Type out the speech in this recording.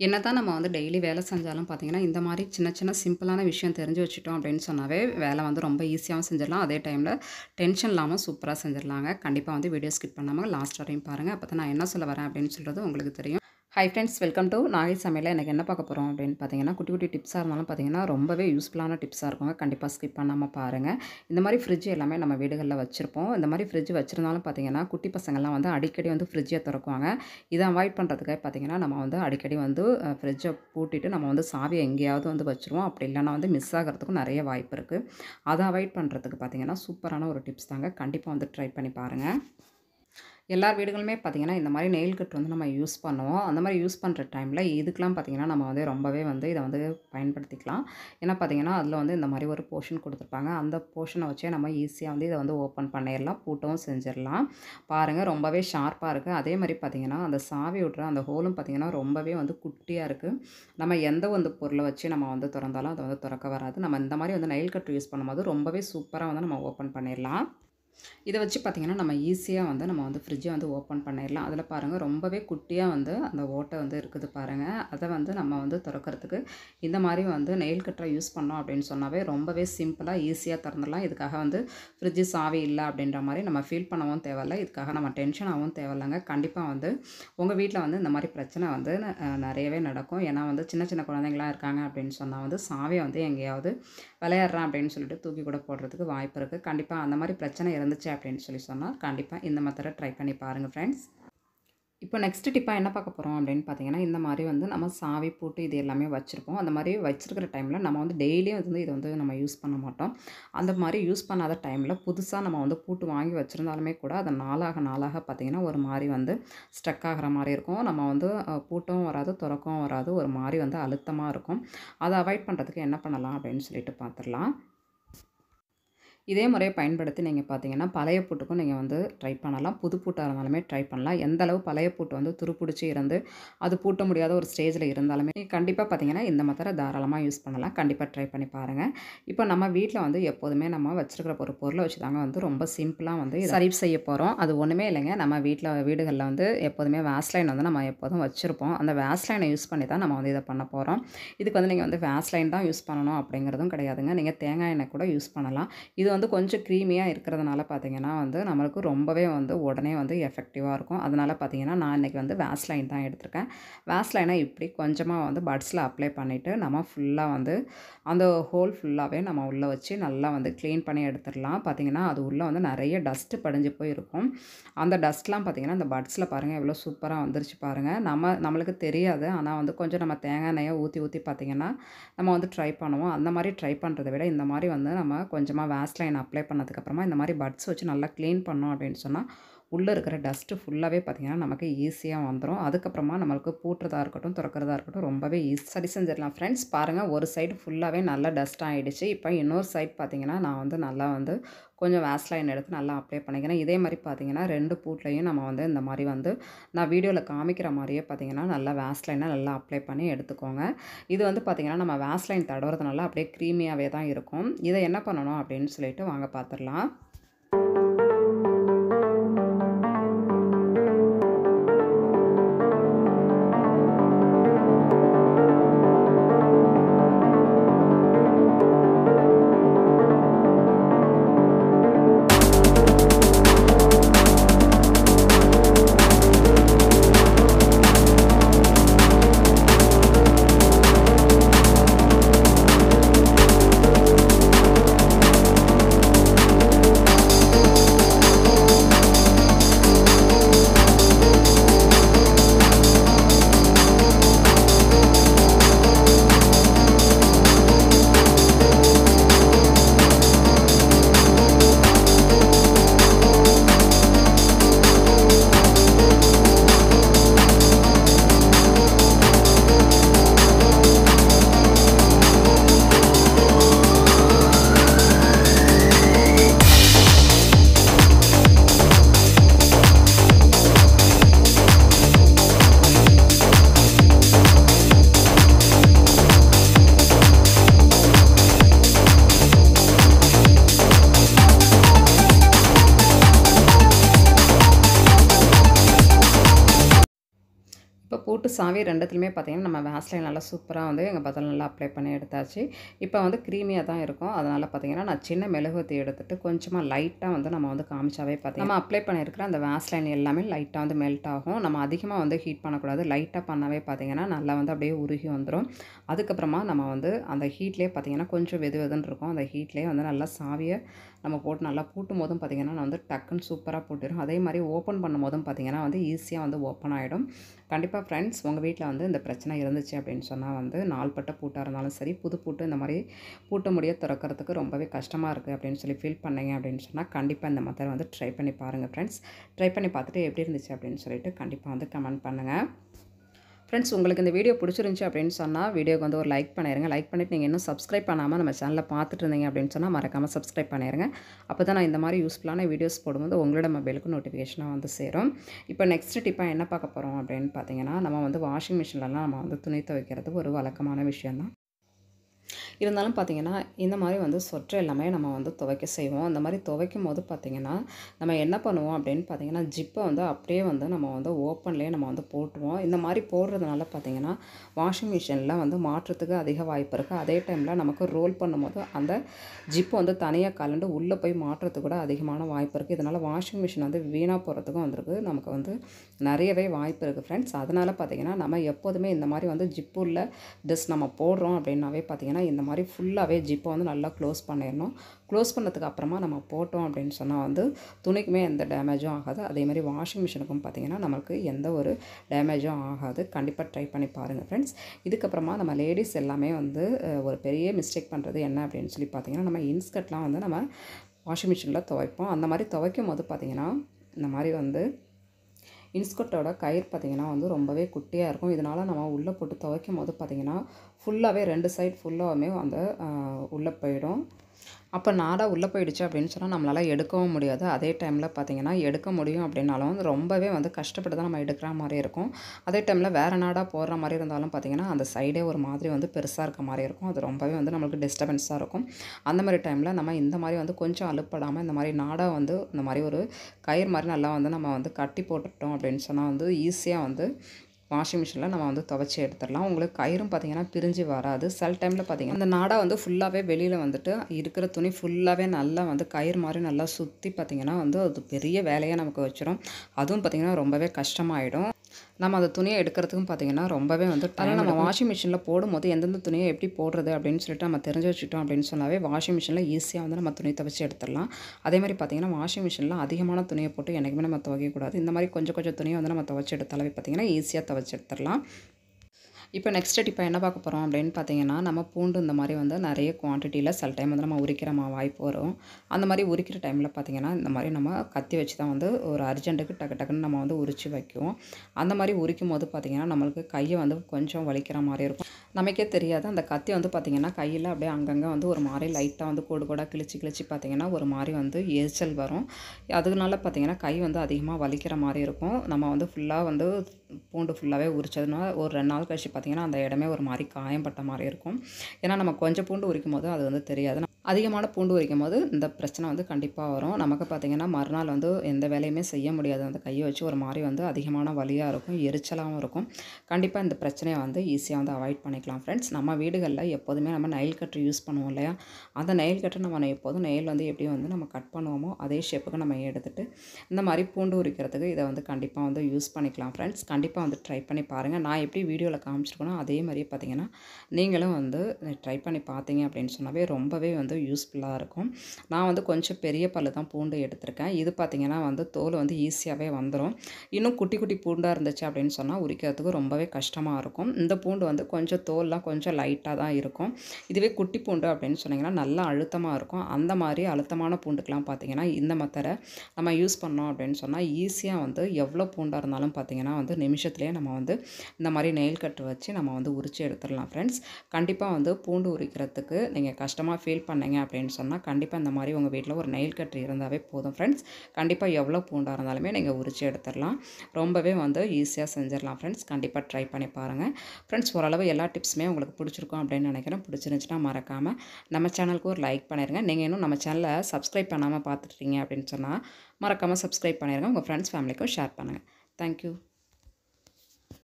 என்ன தான் நம்ம வந்து டெய்லி வேலை செஞ்சாலும் பார்த்தீங்கன்னா, இந்த மாதிரி சின்ன சின்ன சிம்பிளான விஷயம் தெரிஞ்சு வச்சுட்டோம் அப்படின்னு சொன்னாவே, வேலை வந்து ரொம்ப ஈஸியாகவும் செஞ்சிடலாம். அதே டைமில் டென்ஷன் இல்லாமல் சூப்பராக செஞ்சிடலாங்க. கண்டிப்பாக வந்து வீடியோ ஸ்கிப் பண்ணாமல் லாஸ்ட் வரையும் பாருங்கள் அப்போ தான் நான் என்ன சொல்ல வரேன் அப்படின்னு சொல்கிறது உங்களுக்கு தெரியும். Hi friends welcome to Nagai சமையலில் எனக்கு என்ன பார்க்க போகிறோம் அப்படின்னு பார்த்தீங்கன்னா, குட்டி குட்டி டிப்ஸாக இருந்தாலும் பார்த்தீங்கன்னா, ரொம்பவே யூஸ்ஃபுல்லான டிப்ஸாக இருக்குங்க. கண்டிப்பாக ஸ்கிப் பண்ணாமல் பாருங்கள் இந்த மாதிரி ஃப்ரிட்ஜ் எல்லாமே நம்ம வீடுகளில் வச்சுருப்போம் இந்த மாதிரி ஃப்ரிட்ஜ் வச்சிருந்தாலும் பார்த்தீங்கன்னா, குட்டி பசங்கள்லாம் வந்து அடிக்கடி வந்து ஃப்ரிட்ஜை திறக்குவாங்க இதை அவாய்ட் பண்ணுறதுக்காக பார்த்தீங்கன்னா, நம்ம வந்து அடிக்கடி வந்து ஃப்ரிட்ஜை பூட்டிட்டு நம்ம வந்து சாவியை எங்கேயாவது வந்து வச்சுருவோம். அப்படி இல்லைன்னா வந்து மிஸ் ஆகிறதுக்கும் நிறைய வாய்ப்பு இருக்குது அதை அவாய்ட் பண்ணுறதுக்கு பார்த்தீங்கன்னா, சூப்பரான ஒரு டிப்ஸ் தாங்க. கண்டிப்பாக வந்து ட்ரை பண்ணி பாருங்கள் எல்லார் வீடுகளுமே பார்த்தீங்கன்னா, இந்த மாதிரி நெயில் கட் வந்து நம்ம யூஸ் பண்ணுவோம். அந்த மாதிரி யூஸ் பண்ணுற டைமில் இதுக்கெலாம் பார்த்தீங்கன்னா, நம்ம வந்து ரொம்பவே வந்து இதை வந்து பயன்படுத்திக்கலாம். ஏன்னா பார்த்தீங்கன்னா, அதில் வந்து இந்த மாதிரி ஒரு போர்ஷன் கொடுத்துருப்பாங்க அந்த போர்ஷனை வச்சே நம்ம ஈஸியாக வந்து இதை வந்து ஓப்பன் பண்ணிடலாம் பூட்டவும் செஞ்சிடலாம் பாருங்கள் ரொம்பவே ஷார்ப்பாக இருக்குது அதே மாதிரி பார்த்தீங்கன்னா, அந்த சாவி விட்ற அந்த ஹோலும் பார்த்தீங்கன்னா, ரொம்பவே வந்து குட்டியாக இருக்குது நம்ம எந்த வந்து பொருளை வச்சு நம்ம வந்து திறந்தாலும் அதை வந்து திறக்க வராது. நம்ம இந்த மாதிரி வந்து நெயில் கட் யூஸ் பண்ணும்போது ரொம்பவே சூப்பராக வந்து நம்ம ஓப்பன் பண்ணிடலாம் இதை வச்சு பார்த்தீங்கன்னா, நம்ம ஈஸியாக வந்து நம்ம வந்து ஃப்ரிட்ஜை வந்து ஓப்பன் பண்ணிடலாம். அதில் பாருங்கள் ரொம்பவே குட்டியாக வந்து அந்த ஓட்டை வந்து இருக்குது பாருங்கள் அதை வந்து நம்ம வந்து திறக்கிறதுக்கு இந்த மாதிரி வந்து நெயில் கட்டரை யூஸ் பண்ணோம் அப்படின்னு சொன்னாவே ரொம்பவே சிம்பிளாக ஈஸியாக திறந்துடலாம். இதுக்காக வந்து ஃப்ரிட்ஜு சாவி இல்லை அப்படின்ற மாதிரி நம்ம ஃபீல் பண்ணவும் தேவையில்ல. இதுக்காக நம்ம டென்ஷன் ஆகவும் கண்டிப்பாக வந்து உங்கள் வீட்டில் வந்து இந்த மாதிரி பிரச்சனை வந்து நிறையவே நடக்கும். ஏன்னா வந்து சின்ன சின்ன குழந்தைங்களாம் இருக்காங்க அப்படின்னு சொன்னால் வந்து சாவியை வந்து எங்கேயாவது விளையாடுறான் அப்படின்னு சொல்லிட்டு தூக்கி கூட போடுறதுக்கு வாய்ப்பு இருக்குது கண்டிப்பாக அந்த மாதிரி பிரச்சனை இருந்துச்சு அப்படின்னு சொல்லி சொன்னால் கண்டிப்பாக இந்த மெத்தடை ட்ரை பண்ணி பாருங்கள் ஃப்ரெண்ட்ஸ். இப்போ நெக்ஸ்ட் டிப்பாக என்ன பார்க்க போகிறோம் அப்படின்னு பார்த்தீங்கன்னா, இந்த மாதிரி வந்து நம்ம சாவி, பூட்டு இது எல்லாமே வச்சுருப்போம் அந்த மாதிரி வச்சுருக்கிற டைமில் நம்ம வந்து டெய்லியும் வந்து இதை வந்து நம்ம யூஸ் பண்ண மாட்டோம். அந்த மாதிரி யூஸ் பண்ணாத டைமில் புதுசாக நம்ம வந்து பூட்டு வாங்கி வச்சுருந்தாலுமே கூட, அதை நாளாக நாளாக பார்த்தீங்கன்னா, ஒரு மாதிரி வந்து ஸ்ட்ரக் ஆகிற மாதிரி இருக்கும். நம்ம வந்து பூட்டும் வராது, துறக்கவும் வராது. ஒரு மாதிரி வந்து அழுத்தமாக இருக்கும். அதை அவாய்ட் பண்ணுறதுக்கு என்ன பண்ணலாம் அப்படின்னு சொல்லிட்டு பார்த்துடலாம் இதே முறைய பயன்படுத்தி நீங்க பார்த்தீங்கன்னா, பழைய பூட்டுக்கும் நீங்க வந்து ட்ரை பண்ணலாம். புது பூட்டா இருந்தாலுமே ட்ரை பண்ணலாம். எந்த அளவு பழைய பூட்டு வந்து துருப்புடிச்சு இருந்து, அது பூட்ட முடியாத ஒரு ஸ்டேஜ்ல இருந்தாலுமே கண்டிப்பா பார்த்தீங்கன்னா, இந்த மெத்தட தாராளமா யூஸ் பண்ணலாம். கண்டிப்பா ட்ரை பண்ணி பாருங்க. இப்போ நம்ம வீட்ல வந்து எப்போதுமே நம்ம வச்சிருக்கிற ஒரு பொருள வச்சு தாங்க வந்து ரொம்ப சிம்பிளா வந்து சரி செய்ய போறோம். அது ஒண்ணுமே இல்லைங்க. நம்ம வீட்ல வீடுகள்ல வந்து எப்போதுமே வேஸ்லைன் வந்து நம்ம எப்போதும் வச்சிருப்போம். அந்த வேஸ்லைன யூஸ் பண்ணி தான் நம்ம வந்து இத பண்ண போறோம். இதுக்கு வந்து நீங்க வந்து வேஸ்லைன் தான் யூஸ் பண்ணணும் அப்படிங்கிறதும் கிடையாதுங்க. நீங்க தேங்காய் எண்ணெய் கூட யூஸ் பண்ணலாம். இது வந்து கொஞ்சம் க்ரீமியாக இருக்கிறதுனால பார்த்தீங்கன்னா வந்து, நம்மளுக்கு ரொம்பவே வந்து உடனே வந்து எஃபெக்டிவாக இருக்கும். அதனால் பார்த்தீங்கன்னா, நான் இன்னைக்கு வந்து வேஸ்லைன் தான் எடுத்திருக்கேன். வேஸ்லைனை இப்படி கொஞ்சமாக வந்து பட்ஸில் அப்ளை பண்ணிவிட்டு நம்ம ஃபுல்லாக வந்து அந்த ஹோல் ஃபுல்லாகவே நம்ம உள்ளே வச்சு நல்லா வந்து க்ளீன் பண்ணி எடுத்துடலாம் பார்த்தீங்கன்னா, அது உள்ளே வந்து நிறைய டஸ்ட்டு படிஞ்சு போய் இருக்கும். அந்த டஸ்ட்லாம் பார்த்தீங்கன்னா, அந்த பட்ஸில் பாருங்கள் எவ்வளோ சூப்பராக வந்துருச்சு பாருங்கள் நம்ம நம்மளுக்கு தெரியாது. ஆனால் வந்து கொஞ்சம் நம்ம தேங்காய் எண்ணெயை ஊற்றி ஊற்றி பார்த்தீங்கன்னா, நம்ம வந்து ட்ரை பண்ணுவோம். அந்த மாதிரி ட்ரை பண்ணுறதை விட, இந்த மாதிரி வந்து நம்ம கொஞ்சமாக வேஸ்லைன் அப்ளை பண்ணதுக்கப்புறமா, இந்த மாதிரி பட்ஸ் வச்சு நல்லா கிளீன் பண்ணோம் அப்படின்னு சொன்னா, உள்ளே இருக்கிற டஸ்ட்டு ஃபுல்லாகவே பார்த்தீங்கன்னா, நமக்கு ஈஸியாக வந்துடும் அதுக்கப்புறமா நம்மளுக்கு பூட்டுறதா இருக்கட்டும், திறக்கிறதா இருக்கட்டும் ரொம்பவே ஈஸி சரி செஞ்சிடலாம் ஃப்ரெண்ட்ஸ். பாருங்கள் ஒரு சைடு ஃபுல்லாகவே நல்லா டஸ்ட் ஆகிடுச்சு இப்போ இன்னொரு சைட் பார்த்திங்கன்னா நான் வந்து நல்லா வந்து கொஞ்சம் வேஸ்லைன் எடுத்து நல்லா அப்ளை பண்ணிக்கிறேன். இதே மாதிரி பார்த்தீங்கன்னா, ரெண்டு பூட்லையும் நம்ம வந்து இந்த மாதிரி வந்து நான் வீடியோவில் காமிக்கிற மாதிரியே பார்த்தீங்கன்னா, நல்லா வேஸ்லைன நல்லா அப்ளை பண்ணி எடுத்துக்கோங்க. இது வந்து பார்த்திங்கன்னா நம்ம வேஸ்லைன் தடவுறதுனால அப்படியே க்ரீமியாகவே தான் இருக்கும். இதை என்ன பண்ணணும் அப்படின்னு சொல்லிட்டு வாங்க பார்த்துடலாம் சாவி ரெண்டுத்துலையுமே பார்த்தீங்கன்னா நம்ம வேஸ்லைன் நல்லா சூப்பராக வந்து எங்கள் பதில் நல்லா அப்ளை பண்ணி எடுத்தாச்சு. இப்போ வந்து க்ரீமியாக தான் இருக்கும். அதனால் பார்த்தீங்கன்னா நான் சின்ன மெழுகுவத்தி எடுத்துகிட்டு கொஞ்சமாக லைட்டாக வந்து நம்ம வந்து காமிச்சாவே பார்த்தீங்கன்னா நம்ம அப்ளை பண்ணியிருக்கிற அந்த வேஸ்லைன் எல்லாமே லைட்டாக வந்து மெல்ட் ஆகும். நம்ம அதிகமாக வந்து ஹீட் பண்ணக்கூடாது. லைட்டாக பண்ணாவே பார்த்தீங்கன்னா நல்லா வந்து அப்படியே உருகி வந்துடும் அதுக்கப்புறமா நம்ம வந்து அந்த ஹீட்லேயே பார்த்தீங்கன்னா கொஞ்சம் வெது வெதுன்னு இருக்கும். அந்த ஹீட்லேயே வந்து நல்லா சாவியை நம்ம போட்டு நல்லா பூட்டும் போதும் பார்த்திங்கன்னா நான் வந்து டக்குன்னு சூப்பராக போட்டுடும். அதே மாதிரி ஓப்பன் பண்ணும் போதும் பார்த்திங்கன்னா வந்து ஈஸியாக வந்து ஓப்பன் ஆகிடும் கண்டிப்பாக ஃப்ரெண்ட்ஸ் உங்கள் வீட்டில் வந்து இந்த பிரச்சனை இருந்துச்சு அப்படின்னு சொன்னால் வந்து நாள்பட்ட பூட்டாக இருந்தாலும் சரி புது பூட்டு இந்த மாதிரி பூட்ட முடிய திறக்கிறதுக்கு ரொம்பவே கஷ்டமாக இருக்குது அப்படின்னு சொல்லி ஃபீல் பண்ணீங்க அப்படின்னு சொன்னால் கண்டிப்பாக இந்த மெத்தட் வந்து ட்ரை பண்ணி பாருங்கள் ஃப்ரெண்ட்ஸ் ட்ரை பண்ணி பார்த்துட்டு எப்படி இருந்துச்சு அப்படின்னு சொல்லிட்டு கண்டிப்பாக வந்து கமெண்ட் பண்ணுங்கள் ஃப்ரெண்ட்ஸ் உங்களுக்கு இந்த வீடியோ பிடிச்சிருந்துச்சி அப்படின்னு சொன்னால் வீடியோக்கு வந்து ஒரு லைக் பண்ணிடுங்க லைக் பண்ணிவிட்டு நீங்கள் இன்னும் சப்ஸ்கிரைப் பண்ணாமல் நம்ம சேனலில் பார்த்துட்டு இருந்தீங்க அப்படின்னு சொன்னால் மறக்காமல் சப்ஸ்கிரைப் பண்ணிடுங்க அப்போ தான் நான் இந்த மாதிரி யூஸ்ஃபுல்லான வீடியோஸ் போடும்போது உங்களோட மொபைலுக்கு நோட்டிஃபிகேஷனாக வந்து சேரும். இப்போ நெக்ஸ்ட் டிப்பாக என்ன பார்க்க போகிறோம் அப்படின்னு பார்த்தீங்கன்னா நம்ம வந்து வாஷிங் மிஷின்லலாம் நம்ம வந்து துணி துவைக்கிறது ஒரு வழக்கமான விஷயந்தான் இருந்தாலும் பார்த்திங்கன்னா இந்த மாதிரி வந்து சொற்று எல்லாமே நம்ம வந்து துவைக்க செய்வோம். அந்த மாதிரி துவைக்கும் போது பார்த்திங்கன்னா நம்ம என்ன பண்ணுவோம் அப்படின்னு பார்த்திங்கன்னா ஜிப்பை வந்து அப்படியே வந்து நம்ம வந்து ஓப்பன்லேயே நம்ம வந்து போட்டுருவோம். இந்த மாதிரி போடுறதுனால பார்த்திங்கன்னா வாஷிங் மிஷினில் வந்து மாற்றத்துக்கு அதிக வாய்ப்பு இருக்குது அதே டைமில் நமக்கு ரோல் பண்ணும்போது அந்த ஜிப்பு வந்து தனியாக கலண்டு உள்ளே போய் மாற்றுறதுக்கு கூட அதிகமான வாய்ப்பு இருக்குது இதனால் வாஷிங் மிஷின் வந்து வீணாக போகிறதுக்கும் வந்திருக்கு. நமக்கு வந்து நிறையவே வாய்ப்பு இருக்குது ஃப்ரெண்ட்ஸ் அதனால் பார்த்திங்கன்னா நம்ம எப்போதுமே இந்த மாதிரி வந்து ஜிப்பு உள்ள ட்ரெஸ் நம்ம போடுறோம் அப்படின்னாவே பார்த்திங்கன்னா இந்த மாதிரி ஃபுல்லாகவே ஜிப்பை வந்து நல்லா க்ளோஸ் பண்ணிடணும். க்ளோஸ் பண்ணதுக்கு அப்புறமா நம்ம போட்டோம் அப்படின்னு சொன்னால் வந்து துணிக்குமே எந்த டேமேஜும் ஆகாது. அதே மாதிரி வாஷிங் மிஷினுக்கும் பார்த்திங்கன்னா நமக்கு எந்த ஒரு டேமேஜும் ஆகாது. கண்டிப்பாக ட்ரை பண்ணி பாருங்கள் ஃப்ரெண்ட்ஸ் இதுக்கப்புறமா நம்ம லேடிஸ் எல்லாமே வந்து ஒரு பெரிய மிஸ்டேக் பண்ணுறது என்ன அப்படின்னு சொல்லி பார்த்திங்கன்னா நம்ம இன்ஸ்கர்ட்லாம் வந்து நம்ம வாஷிங் மிஷினில் துவைப்போம். அந்த மாதிரி துவைக்கும் போது பார்த்திங்கன்னா இந்த மாதிரி வந்து இன்ஸ்கர்ட்டோட கயிறு பார்த்திங்கன்னா வந்து ரொம்பவே குட்டியாக இருக்கும். இதனால் நம்ம உள்ளே போட்டு துவைக்கும் போது பார்த்திங்கன்னா ஃபுல்லாகவே ரெண்டு சைட் ஃபுல்லாகவுமே அந்த உள்ளே போயிடும். அப்போ நாடாக உள்ளே போயிடுச்சு அப்படின்னு சொன்னால் நம்மளால் எடுக்கவும் முடியாது. அதே டைமில் பார்த்திங்கன்னா எடுக்க முடியும் அப்படின்னாலும் வந்து ரொம்பவே வந்து கஷ்டப்பட்டு தான் நம்ம எடுக்கிற மாதிரி இருக்கும். அதே டைமில் வேறு நாடாக போடுற மாதிரி இருந்தாலும் பார்த்திங்கன்னா அந்த சைடே ஒரு மாதிரி வந்து பெருசாக இருக்க மாதிரி இருக்கும். அது ரொம்பவே வந்து நம்மளுக்கு டிஸ்டர்பன்ஸாக இருக்கும். அந்த மாதிரி டைமில் நம்ம இந்த மாதிரி வந்து கொஞ்சம் அலுப்படாமல் இந்த மாதிரி நாடாக வந்து இந்த மாதிரி ஒரு கயிறு மாதிரி நல்லா வந்து நம்ம வந்து கட்டி போட்டுட்டோம் அப்படின்னு சொன்னால் வந்து ஈஸியாக வந்து வாஷிங் மிஷினில் நம்ம வந்து துவைச்சி எடுத்துடலாம். உங்களுக்கு கயிறும் பார்த்தீங்கன்னா பிரிஞ்சு வராது. சில டைமில் பார்த்திங்கன்னா அந்த நாடா வந்து ஃபுல்லாகவே வெளியில் வந்துட்டு இருக்கிற துணி ஃபுல்லாகவே நல்லா வந்து கயிறு மாதிரி நல்லா சுற்றி பார்த்திங்கன்னா வந்து அது பெரிய வேலையாக நமக்கு வச்சிடும் அதுவும் பார்த்திங்கன்னா ரொம்பவே கஷ்டமாயிடும். நம்ம அந்த துணியை எடுக்கிறதுக்கும் பார்த்தீங்கன்னா ரொம்பவே வந்து ஆனால் நம்ம வாஷிங் மிஷினில் போடும்போது எந்தெந்த துணியை எப்படி போடுறது அப்படின்னு சொல்லிட்டு நம்ம தெரிஞ்சு வச்சுட்டோம் அப்படின்னு சொன்னாவே வாஷிங் மிஷினில் ஈஸியாக வந்து நம்ம துணி துவைச்சி எடுத்துடலாம். அதே மாதிரி பார்த்தீங்கன்னா வாஷிங் மிஷினில் அதிகமான துணியை போட்டு என்றைக்குமே நம்ம துவைக்கக்கூடாது. இந்த மாதிரி கொஞ்சம் கொஞ்சம் துணியை வந்து நம்ம துவைச்சி எடுத்தாலே பார்த்தீங்கன்னா ஈஸியாக துவைச்சி எடுத்துடலாம். இப்போ நெக்ஸ்ட் இப்போ என்ன பார்க்க போகிறோம் அப்படின்னு பார்த்தீங்கன்னா நம்ம பூண்டு இந்த மாதிரி வந்து நிறைய குவான்டிட்டியில் சில டைம் வந்து நம்ம உரிக்கிற வாய்ப்பு வரும். அந்த மாதிரி உரிக்கிற டைமில் பார்த்திங்கன்னா இந்த மாதிரி நம்ம கத்தி வச்சு தான் வந்து ஒரு அர்ஜென்ட்டுக்கு டக்கு டக்குன்னு நம்ம வந்து உரித்து வைக்குவோம் அந்த மாதிரி உரிக்கும் போது பார்த்தீங்கன்னா நம்மளுக்கு கையை வந்து கொஞ்சம் வலிக்கிற மாதிரி இருக்கும். நமக்கே தெரியாது. அந்த கத்தி வந்து பார்த்திங்கன்னா கையில் அப்படியே அங்கங்கே வந்து ஒரு மாதிரி லைட்டாக வந்து கோடு கோடாக கிழிச்சு கிழிச்சு பார்த்திங்கன்னா ஒரு மாதிரி வந்து எரிச்சல் வரும். அதனால பார்த்திங்கன்னா கை வந்து அதிகமாக வலிக்கிற மாதிரி இருக்கும். நம்ம வந்து ஃபுல்லாக வந்து பூண்டு ஃபுல்லாகவே உரிச்சதுனால ஒரு ரெண்டு நாள் கழிச்சு பார்த்திங்கன்னா அந்த இடமே ஒரு மாதிரி காயம்பட்ட மாதிரி இருக்கும். ஏன்னா நம்ம கொஞ்சம் பூண்டு உரிக்கும் போது அது வந்து தெரியாது. அதிகமான பூண்டு உரிக்கும் போது இந்த பிரச்சனை வந்து கண்டிப்பாக வரும். நமக்கு பார்த்திங்கன்னா மறுநாள் வந்து எந்த வேலையுமே செய்ய முடியாது. அந்த கையை வச்சு ஒரு மாதிரி வந்து அதிகமான வலியாக இருக்கும் எரிச்சலாகவும் இருக்கும். கண்டிப்பாக இந்த பிரச்சனையை வந்து ஈஸியாக வந்து அவாய்ட் பண்ணிக்கலாம் ஃப்ரெண்ட்ஸ் நம்ம வீடுகளில் எப்போதுமே நம்ம நெயில் கட்டர் யூஸ் பண்ணுவோம் இல்லையா? அந்த நெயில் கட்டர் நம்ம எப்போதும் நெயில் வந்து எப்படி வந்து நம்ம கட் பண்ணுவோமோ அதே ஷேப்புக்கு நம்ம எடுத்துகிட்டு இந்த மாதிரி பூண்டு உரிக்கிறதுக்கு இதை வந்து கண்டிப்பாக வந்து யூஸ் பண்ணிக்கலாம் ஃப்ரெண்ட்ஸ் கண்டிப்பாக வந்து ட்ரை பண்ணி பாருங்கள் நான் எப்படி வீடியோவில் காமிச்சிருக்கணும் அதே மாதிரியே பார்த்திங்கன்னா நீங்களும் வந்து ட்ரை பண்ணி பார்த்தீங்க அப்படின்னு சொன்னாவே ரொம்பவே வந்து யூஸ்ஃபுல்லாக இருக்கும். நான் வந்து கொஞ்சம் பெரிய பல்லு தான் பூண்டு எடுத்திருக்கேன். இது பார்த்திங்கன்னா வந்து தோல் வந்து ஈஸியாகவே வந்துடும் இன்னும் குட்டி குட்டி பூண்டாக இருந்துச்சு அப்படின்னு சொன்னால் உரிக்கிறதுக்கு ரொம்பவே கஷ்டமாக இருக்கும். இந்த பூண்டு வந்து கொஞ்சம் தோல்லாம் கொஞ்சம் லைட்டாக தான் இருக்கும். இதுவே குட்டி பூண்டு அப்படின்னு சொன்னிங்கன்னா நல்லா அழுத்தமாக இருக்கும். அந்த மாதிரி அழுத்தமான பூண்டுக்கெலாம் பார்த்திங்கன்னா இந்த மெத்தடை நம்ம யூஸ் பண்ணோம் அப்படின்னு சொன்னால் ஈஸியாக வந்து எவ்வளோ பூண்டாக இருந்தாலும் பார்த்திங்கன்னா வந்து நிமிஷத்துலேயே நம்ம வந்து இந்த மாதிரி நெயில் கட்டு வச்சு நம்ம வந்து உரித்து எடுத்துடலாம் ஃப்ரெண்ட்ஸ் கண்டிப்பாக வந்து பூண்டு உரிக்கிறதுக்கு நீங்கள் கஷ்டமாக ஃபீல் பண்ணீங்க அப்படின்னு சொன்னால் கண்டிப்பாக இந்த மாதிரி உங்கள் வீட்டில் ஒரு நெயில் கட்டு இருந்தாவே போதும் ஃப்ரெண்ட்ஸ் கண்டிப்பாக எவ்வளோ பூண்டாக இருந்தாலுமே நீங்கள் உரித்து எடுத்துடலாம். ரொம்பவே வந்து ஈஸியாக செஞ்சிடலாம் ஃப்ரெண்ட்ஸ் கண்டிப்பாக ட்ரை பண்ணி பாருங்கள் ஃப்ரெண்ட்ஸ் ஓரளவு எல்லா டிப்ஸுமே உங்களுக்கு பிடிச்சிருக்கும் அப்படின்னு நினைக்கிறேன். பிடிச்சிருந்துச்சுன்னா மறக்காமல் நம்ம சேனலுக்கு ஒரு லைக் பண்ணிடுங்க நீங்கள் இன்னும் நம்ம சேனலை சப்ஸ்கிரைப் பண்ணாமல் பார்த்துட்டீங்க அப்படின்னு சொன்னால் மறக்காமல் சப்ஸ்கிரைப் பண்ணிடுங்க உங்கள் ஃப்ரெண்ட்ஸ் ஃபேமிலிக்கும் ஷேர் பண்ணுங்கள் தேங்க்யூ